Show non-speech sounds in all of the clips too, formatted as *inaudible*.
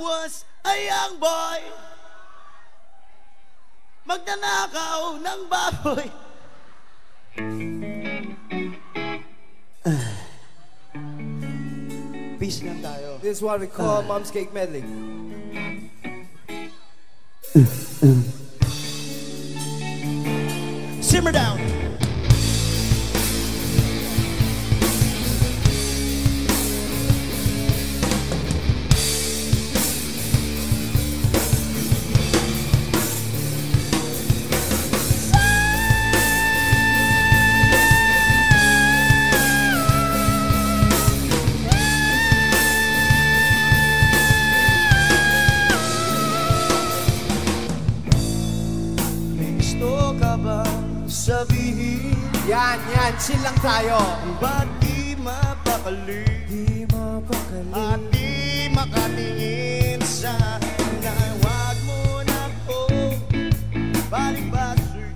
was a young boy Magnanakaw ng baboy *sighs* Peace lang tayo. This is what we call ah. Mom's Cake Medley. *sighs* Simmer down. Yan, yan. Chill lang tayo. Ba't di mapakali? Di mapakali. At di makatingin sa na Huwag mo na po balibasi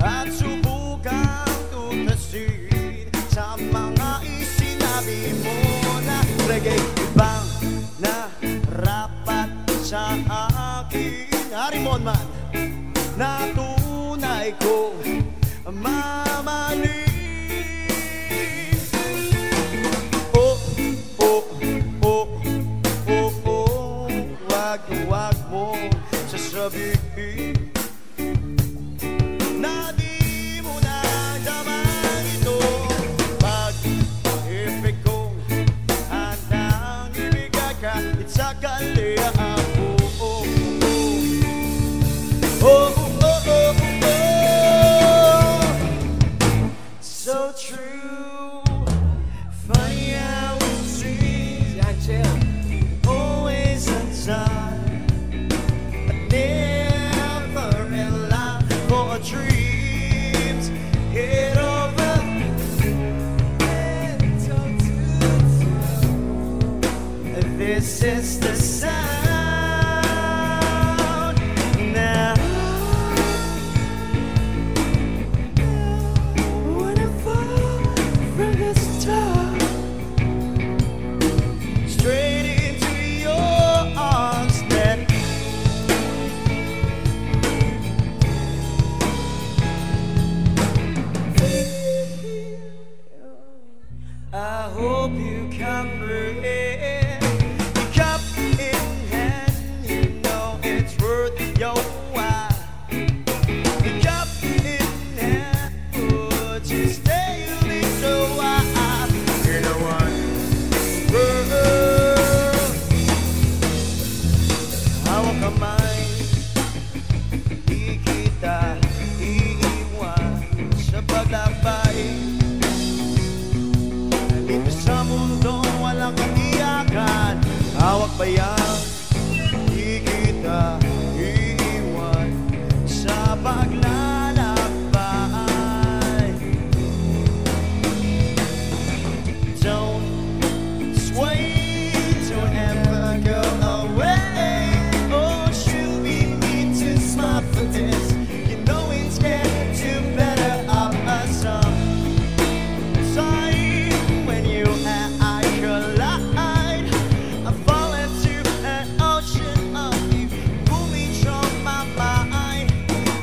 At subukang tutasin Sa mga isinabi mo na Reggae ibang na rapat sa akin Harimon man na tunay ko mamaling Oh,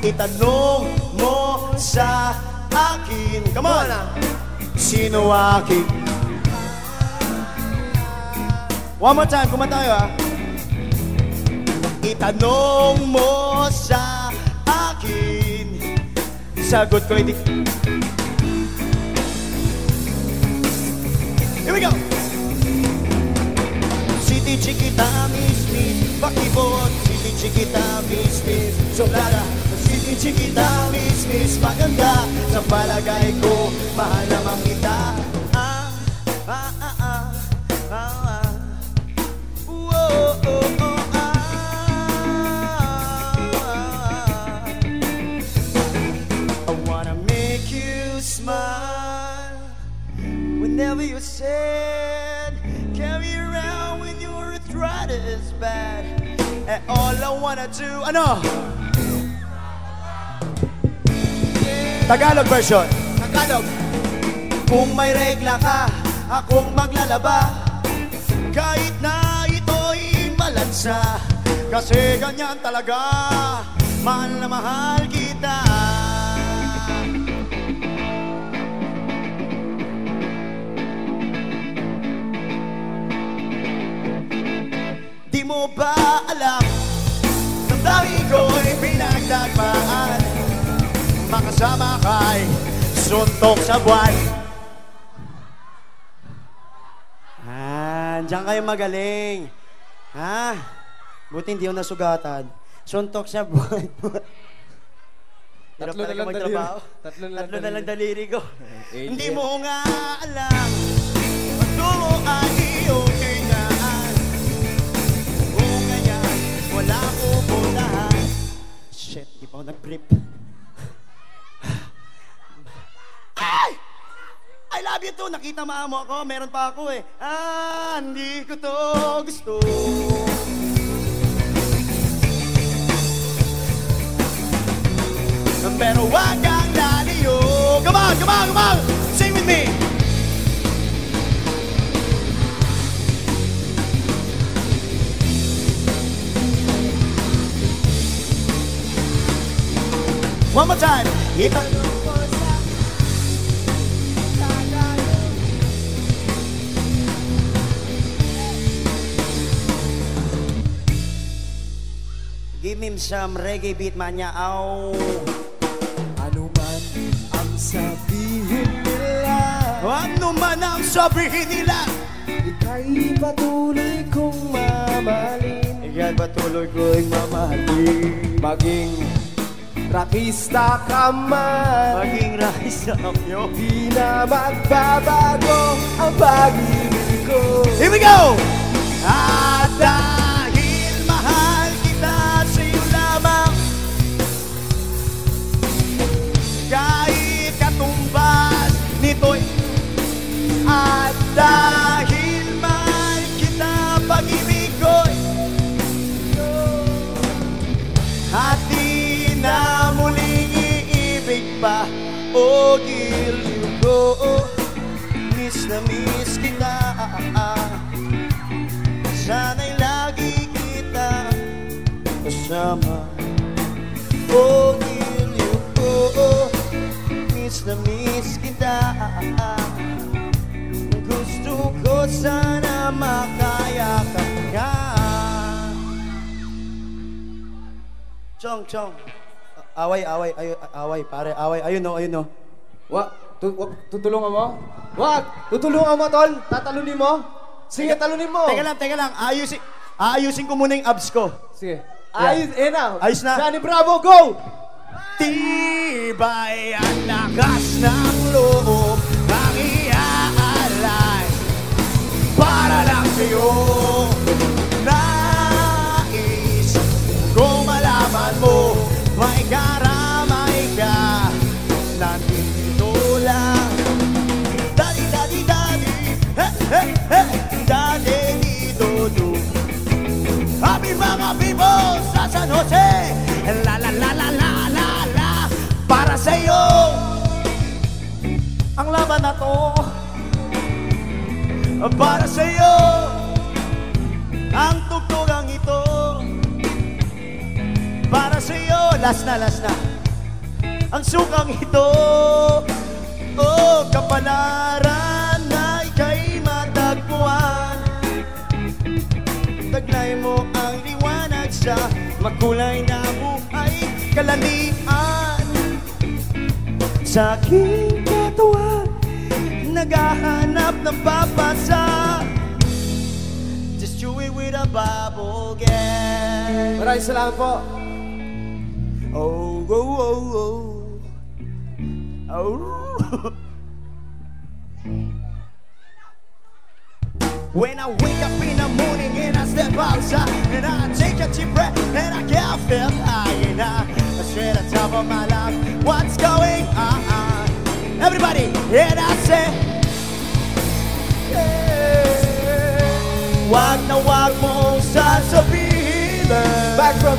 Itanong mo sa akin, come on, sino aking One more time, kumanta tayo ah. Itanong mo sa akin. Sagot ko hindi. Here we go! City Chiquita, Miss Miss. Pakibot, City Chiquita, Miss Miss? Sobrada Chiquita, Miss Miss Maganda Sa palagay ko, mahal. I wanna make smile whenever you're sad. Carry around with your bad. And all I wanna do, ano? Tagalog version. Tagalog. Kung may regla ka, akong maglalaba Kahit na umaasa Kasi ganyan talaga Mahal na mahal kita Di mo ba alam Damdamin ko'y Makasama kay suntok sa buwan Ah, diyan kayo magaling. Ha? Buti hindi ako nasugatan. Suntok sa buwan. *laughs* Tatlo na lang daliri. Tatlo na lang Tatlo na lang daliri. daliri ko. Hindi mo nga alam. Pagtungo ay iyong kailangan. Kung ganyan, wala pupuntahan. Shit, di pa ako nag-brief. Too. Nakita maamo ako. Meron pa ako eh. Ah, hindi ko to gusto. Pero wag kang laliyo. Come on, come on, come on. Sing with me. One more time. Itanong Him some reggae beat, manya. Ow. Ano man ang sabihin nila Ano man ang sabihin nila Ika'y patuloy kong mamahalin Ikaw ba tuloy ko'y mamahalin Maging rakista ka man Maging rahis na kamyo Di na magbabago ang pag-ibig ko Here we go! At O giliw ko Miss na miss kita. Sana'y lagi kita kasama. O giliw ko Miss na miss kita. Gusto ko sana makayakap ka. Chong, chong. Away, away, ay, away, pare, away. Ayun no, ayun no. Wa, tu, wag, tutulungan mo? Wag! Tutulungan mo, tol! Tatalunin mo? Sige, talunin mo! Teka lang, teka lang. Ayusin, aayusin ko muna yung abs ko. Sige. Ayos, eh na! Ayos na. Johnny Bravo, go! Tibay ang lakas ng loob ang iaalay para lang sa'yo. Na to. Para sa iyo Ang tugtugang ito. Para sa iyo Last na, last na. Ang sukang ito. Oh, kapalaran na ika'y matagpuan. Taglay mo ang liwanag sa makulay na buhay Kalanian Sa aking Naghahanap ng papasa. Just chew it with a bubble gang Maraming salamat po. Oh, oh, oh, oh. Oh. When I wake up in the morning and I step outside And I take a deep breath and I can't feel high And I straight on top of my life. What's going on? Everybody, and I say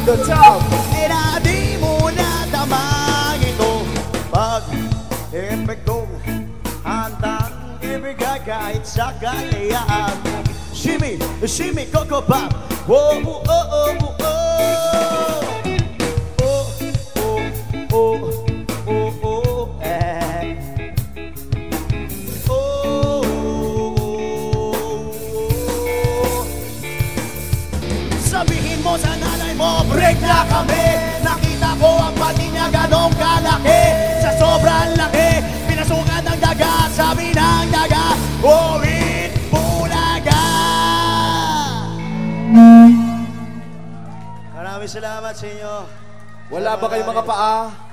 the top. Eh na di mo na tamang ito Pag epektong handang ibigay kahit sa kalayaan Shimmy, shimmy, coco pop oh, oh, oh. Oh, salamat sa inyo Wala ba kayong mga paa?